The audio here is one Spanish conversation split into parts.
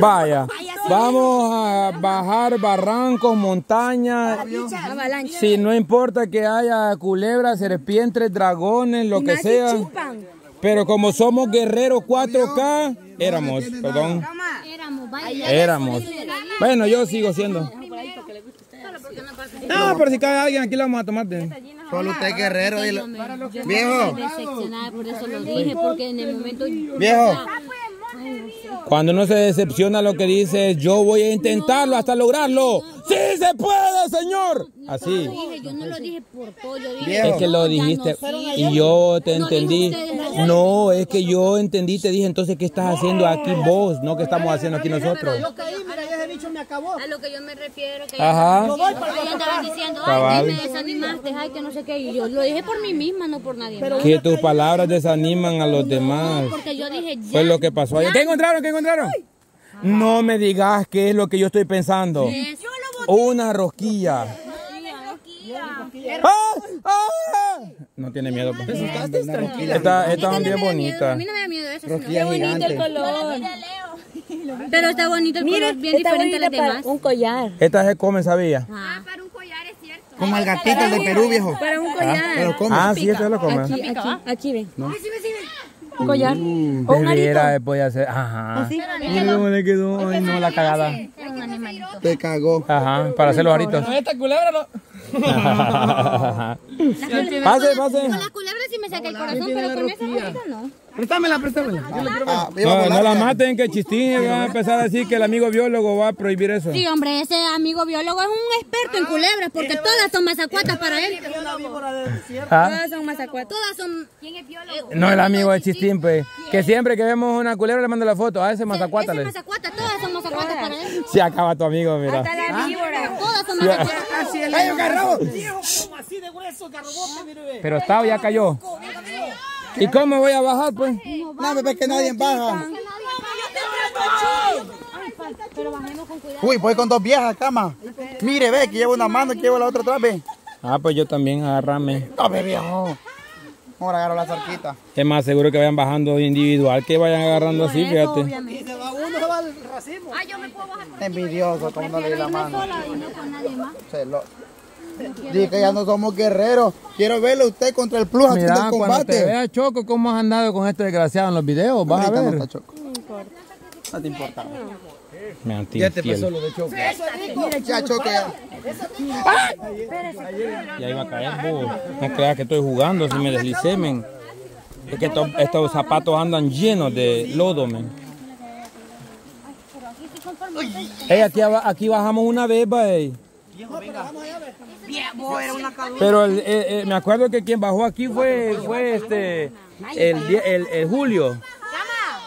Vaya, vamos a bajar barrancos, montañas. Si no importa que haya culebras, serpientes, dragones, lo que sea. Pero como somos guerreros 4K, éramos, perdón. Éramos, vaya. Éramos. Bueno, yo sigo siendo. No, pero si cae alguien, aquí lo vamos a tomar. de- Solo usted es guerrero. Viejo. eso lo dije, porque en el momento... Viejo. Cuando uno se decepciona, lo que dice es: Yo voy a intentarlo hasta lograrlo. ¡Sí se puede, señor! Así. Yo no lo dije por todo, yo dije... Es que lo dijiste y yo te entendí. No, es que yo entendí, te dije entonces qué estás haciendo aquí vos, no qué estamos haciendo aquí nosotros. Yo bicho me acabó. A lo que yo me refiero, que Ajá. Ahí andaban diciendo, Cabal. ay, me desanimaste, ay, que no sé qué. Y yo lo dije por mí misma, no por nadie más. Que tus palabras desaniman a los demás. Porque yo dije, ya. Fue lo que pasó ayer. ¿Qué encontraron? ¿Qué encontraron? No me digas qué es lo que yo estoy pensando. Una rosquilla. ¡Ah! ¡Ah! No tiene miedo. pues. Esta- Estas son bien A bonitas. mí no me da miedo eso. Rosquilla gigante. color. Pero está bonito el color, bien diferente a las demás. un collar. Estas se comen, ¿sabía? Ah. Como el gatito del Perú, viejo. Para un collar. Lo come. Ah, sí, esto lo comen. Aquí, aquí, aquí ven. Un collar. De o un arito. veras, voy a hacer. Ajá. Mira cómo le quedó. Ay, no, la cagada. Un. Te cagó. Ajá, para hacer los aritos. Esta culebra no. pase, pase. Con la culebra sí me saca el corazón, pero con esa bolita no. Préstamela, préstamela. Ah, No, la maten, que Chistín va a empezar a decir que el amigo biólogo va a prohibir eso. Sí, hombre, ese amigo biólogo es un experto en culebras, porque todas son mazacuatas para él. ¿Ah? Todas son mazacuatas. Todas son... ¿Quién es biólogo? No el amigo de Chistín, pues. Que siempre que vemos una culebra le mando la foto. A ese mazacuata Ese le. mazacuata, todas son mazacuatas para él. Se acaba tu amigo, mira. la víbora. Todas son mazacuatas. ¡Ay, un garrobo! Viejo, como así de grueso, garrobote, mire, ve. Pero está o ya cayó. ¿Y cómo voy a bajar, pues? No, me ve que nadie baja. Pero bajemos con cuidado. Uy, voy con dos viejas, cama. Mire, ve, que llevo una mano, que llevo la otra atrás, ve. Ah, pues yo también agarrame. No, ve, viejo. Ahora agarro la cerquita. Es más seguro que vayan bajando individual que vayan agarrando así, fíjate. Y se va uno, se va al racimo. Ah, yo me puedo bajar. Envidioso, como no le di la mano. sola y no. Dice que ya no somos guerreros. Quiero verlo usted contra el plus haciendo Mira, el cuando te combate. vea Choco, cómo has andado con este desgraciado en los videos, vas a no ver. está choco. No te importa. Me Ya te pasó lo de choco. Ya choque ya. Ya iba a caer, vos. No creas que estoy jugando, si me deslicé, men. Es que estos, estos zapatos andan llenos de lodo, men. Ey, aquí, aquí bajamos una vez, va, ey. Pero el- el- el- me acuerdo que quien bajó aquí fue, fue este, el, el, el Julio.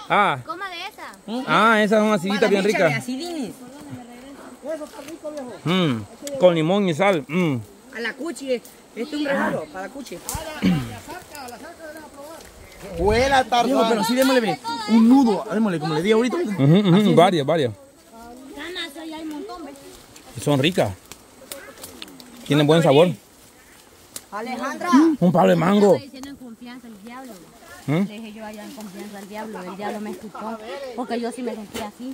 Ah, Coma de esa. ah, esas son aciditas bien ricas. Mm, con limón y sal. mm. A la cuchi. Este es un regalo para la cuchi. Vuela, Viejo, pero sí, démosle. Un nudo, démosle, como le di ahorita. Varias, varias. Ganas, ahí hay un montón, ¿ves? Son ricas. Tienen buen sabor. Alejandra. Un palo de mango. Estoy diciendo en confianza el diablo. ¿Mm? Le dije yo allá en confianza al diablo, el diablo me escuchó, porque yo sí me sentía así,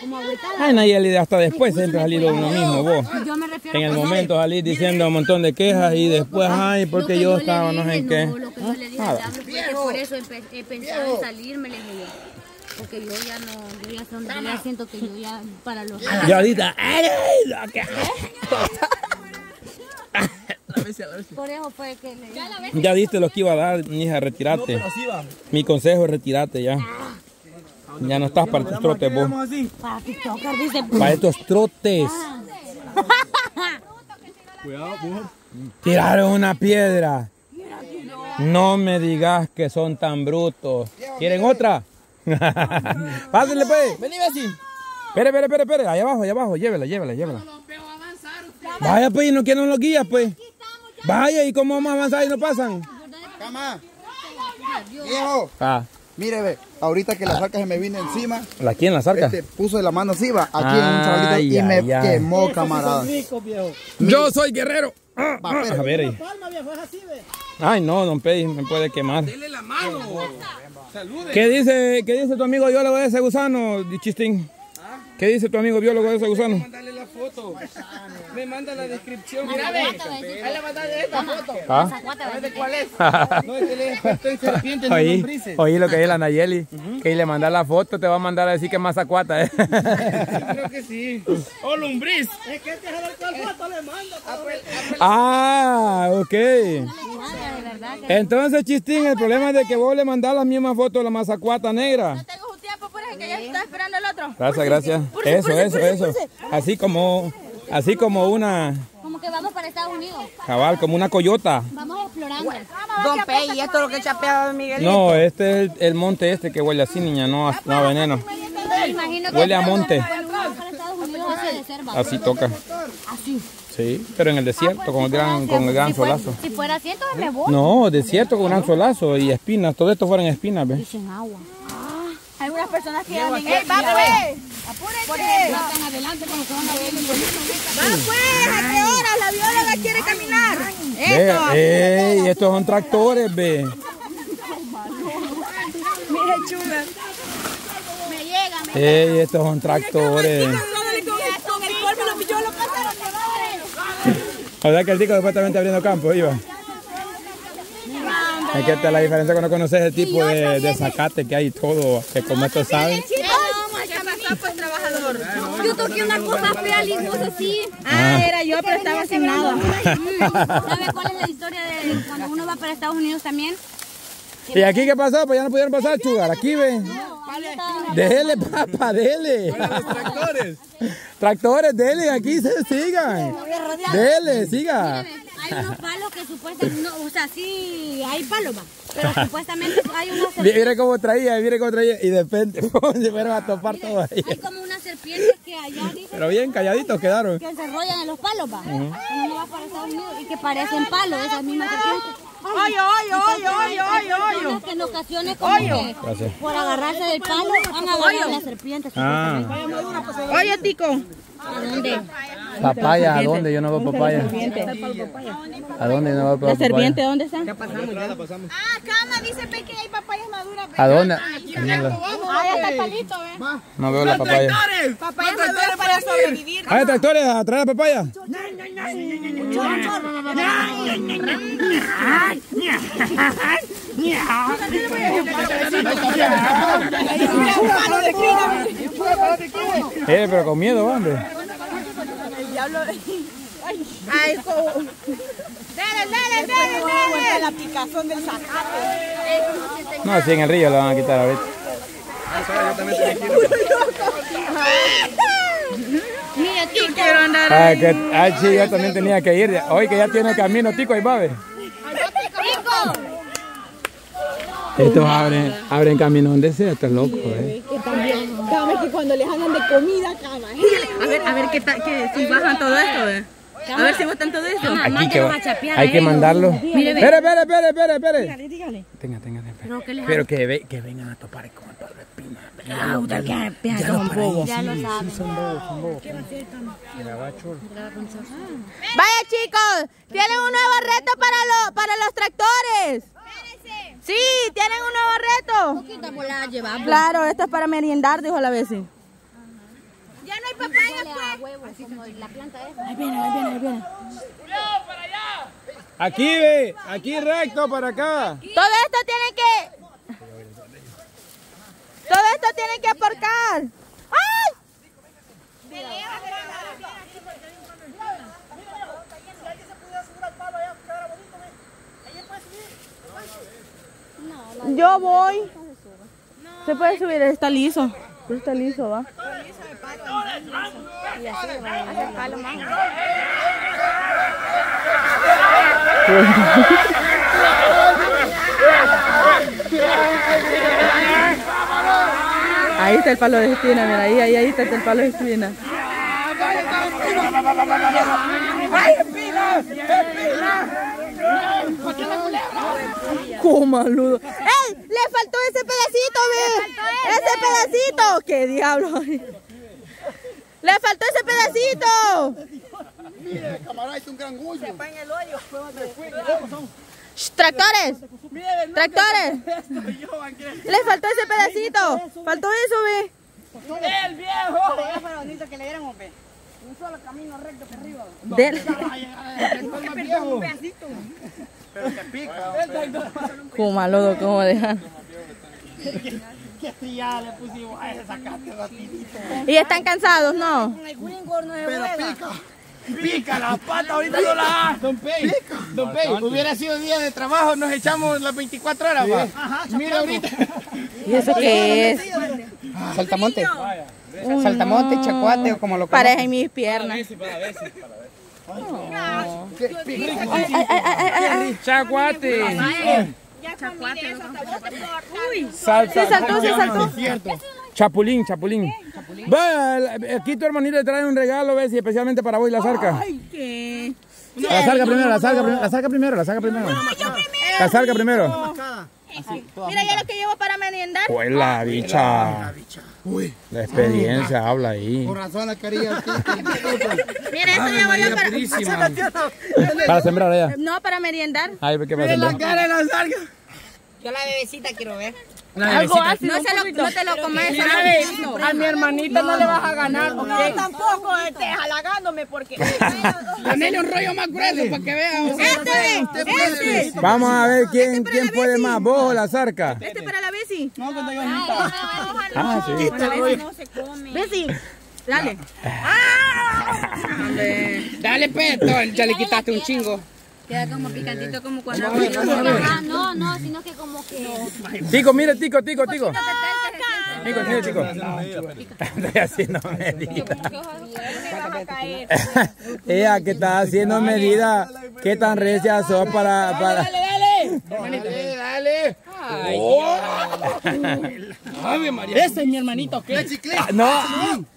como ahorita. Ay, Nayeli, hasta después siempre ha salido uno mismo, vos. Yo me refiero En el momento salí diciendo un montón de quejas y después, ay, porque que yo le estaba no sé dije, en qué. No, lo que yo le dije al diablo fue que por eso he pensado en salirme, le dije yo. Porque yo ya no, yo ya, son- yo ya siento que yo ya para los... Y ahorita, ay, Por eso fue que le dije. ya diste lo que iba a dar, hija, retirate. Así va. Mi consejo es retirate ya. Ya no estás para tus trotes, vos. Para TikToker, dice. Para estos trotes. Cuidado, vos. Tiraron una piedra. No me digas que son tan brutos. ¿Quieren otra? Pásenle, pues. Vení, Bessi. Espere, espere, espere, espere. Allá abajo, allá abajo. Llévela, llévela, llévela. Vaya, pues, y no quieren los guías, pues. Vaya, ¿y cómo vamos a avanzar y no pasan? Cama. Viejo. Ah, Mire, ve. Ahorita que la zarca se me vino encima. ¿la quién la sarca? Este, puso la mano así, va. Aquí en un chavalito y me quemó, camarada. Rico, viejo. Yo soy guerrero. Ah, Va, ah, a ver ahí. Palma, viejo, es así, ve. Ay, no, don Pei, me puede quemar. Dele la mano. Salude. ¿Qué dice, qué dice tu amigo? Yo le voy a ese gusano, chistín. ¿Qué dice tu amigo biólogo de ese gusano? Foto. Me manda la descripción. Mira, ve. le mandarle esta foto. ¿Ah? ¿Sabe cuál es? No, es que experto en Oí, lombrices. oí lo que dice la Nayeli, que le manda la foto, te va a mandar a decir que es mazacuata, ¿eh? Creo que sí. ¡Oh, lombriz! Es que este es el cual foto le mando. ah, ok. de verdad que Entonces, Chistín, el problema es de que vos le mandás la misma foto a la mazacuata negra. Un que ya está esperando el otro. Gracias, gracias. Eso, eso, eso. Así como, así como una, como que vamos para Estados Unidos. cabal, como una coyota. Vamos explorando. Don Pey, y esto es lo que chapeaba Miguelito. No, este es el, el monte este que huele así, niña, no, a- no a veneno. Me imagino que Huele a monte. Así toca. Así. Sí, pero en el desierto, con el gran, con el gran si fuera, solazo. si fuera así, entonces me voy. No, desierto con gran solazo y espinas, todo esto fueran espinas, ¿ves? Sin agua. Hay algunas personas que dan en ¡Ey, va pues! ¡Apúrense! Están adelante cuando se van a ver. ¡Va pues! ¿A qué hora la bióloga quiere caminar? Ve, ey, estos son tractores, ve. Mire, chula. Me llega, me Ey, estos son tractores. Con el cuerpo los biólogos pasaron O sea que el tico después también está abriendo campo, iba. Es que esta es la diferencia cuando conoces el tipo de, de zacate que hay y todo, que como esto sabe. ¿Qué pasó, pues, trabajador? Yo toqué una cosa fea, limosna así. Ah, era yo, pero estaba sin nada. ¿Sabe cuál es la historia de cuando uno va para Estados Unidos también? ¿Y aquí qué pasó? Pues ya no pudieron pasar, chugar. Aquí ven. Dele, papá, dele. Tractores. Tractores, dele, aquí se sigan. Dele, siga. Hay unos palos que supuestamente, no, o sea, sí hay palos, va, pero supuestamente hay una Mi- Mire cómo traía, mire cómo traía. Y de repente, se fueron a topar todo ahí. hay como unas serpientes que allá dicen Pero bien calladitos quedaron. que se enrollan en los palos, va. Cuando uno va para Estados Unidos y que parecen palos, esas mismas serpientes. Oye, oye, oye, oye, oye, oye. Personas que en ocasiones como que por agarrarse del palo han agarrado las serpientes. Ah, Oye, Tico. ¿A dónde? Papaya, ¿a dónde? Yo no veo papaya. ¿A dónde yo no veo papaya? dónde está? Ah, cama, dice Pe que hay papayas maduras. ¿A dónde? Ahí está el palito, ¿eh? No veo la papaya. Papaya madura para sobrevivir. ¿Hay tractores a traer la papaya? Eh, pero con miedo, hombre. Ay, como... Dale, dale, dale, dale. La picazón del zacate. No, sí, en el río lo van a quitar ahorita. Mira, tío, Quiero andar Ah, que, ah, sí, yo también tenía que ir. Hoy que ya tiene camino, tico, ahí va, ve. Rico. Estos abren, abren camino donde sea, estos locos, eh. Cama, que cuando les andan de comida, cama. A ver, a ver qué tal, que si bajan todo esto, eh. A ver si botan todo esto. Aquí que va- hay que mandarlo. Espere, espere, espere, espere, espere. Dígale. Tenga, tenga, tenga. Pero que les Pero que, ve- que vengan a topar con todo de espina. Ya lo saben. Vaya chicos, tienen un nuevo reto para, los para los tractores. Sí, tienen un nuevo reto. Poquita bola llevamos. Claro, esto es para meriendar, dijo la vecina. Ya no hay papayas, Huele a huevo, así como la planta esa. Ahí viene, ahí viene, ahí viene. Aquí, ve. Aquí recto para acá. Todo esto tienen que... Todo esto tienen que aporcar. ¡Ay! Yo voy. Se puede subir, está liso. Está liso, va. Ahí está el palo de espina, mira, ahí, ahí, ahí está el palo de espina. ¡Cómo maludo! ¡Ey! ¡Le faltó ese pedacito, ve! ¡Ese pedacito! ¡Qué diablo! ¡Le faltó ese pedacito! Mire, camarada, es un gran gullo. Shh, ¡Tractores! ¡Tractores! ¡Le faltó ese pedacito! ¡Faltó eso, ve! ¡El viejo! Del... Kuma lodo, ¿cómo dejan? Que si ya le pusimos a ese sacaste rapidito. ¿Y están cansados, no? Pero pica. Pica la pata, ahorita no la Don Pei, Don Pei, hubiera sido día de trabajo, nos echamos las 24 horas, va. Mira ahorita. ¿Y eso qué es? Saltamonte. Saltamonte, chacuate o como lo Pareja en mis piernas. Chacuate. Salsa. Se saltó, se saltó. Chapulín, chapulín. Ve, aquí tu hermanito te trae un regalo, ves, y especialmente para vos y la zarca. ¿Qué? La zarca primero, la zarca primero, la zarca primero, la zarca primero. La zarca primero. Mira ya lo que llevo para merendar. Pues la bicha. La experiencia habla ahí. Por razón la quería. Mira, esto llevo yo para... Para sembrar allá. No, para merendar. Ay, ¿qué va a sembrar? cara de la. Yo la bebecita quiero ver. Algo así. No, se lo, no te lo comes. A mi hermanita no le vas a ganar. No, tampoco estés halagándome porque... Ponele un rollo más grueso para que veas. Este, este. Vamos a ver quién, quién puede más, vos o la zarca. Este para la Bessie. Ah, sí. No se come. Bessie, dale. Dale, peto, ya le quitaste un chingo. Queda como picantito como cuando... Ah, no, no, sino que como que... Tico, mire, Tico, Tico, Tico. Tico, mire, Tico. Estoy haciendo medida. Ella que está haciendo medida, qué tan recia sos para... para... Dale, dale. Ave María. Ese es mi hermanito, ¿qué? No,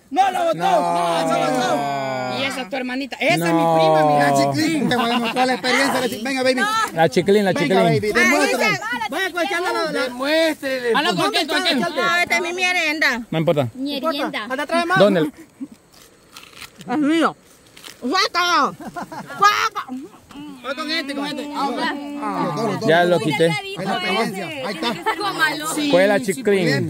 No, lo botó. no. Y esa es tu hermanita. Esa No. es mi prima, chiclín, te voy a la experiencia. la Venga, baby. La chiclín, la Venga, chiclín. baby. Demuéstrale. Vaya cualquiera la Demuéstrele. Ah, no, es mi merienda. No importa. Merienda. Anda, trae más. ¿Dónde? Es mío. Voy con este, con este. Ya lo quité. Ahí está. Fue la chiclín.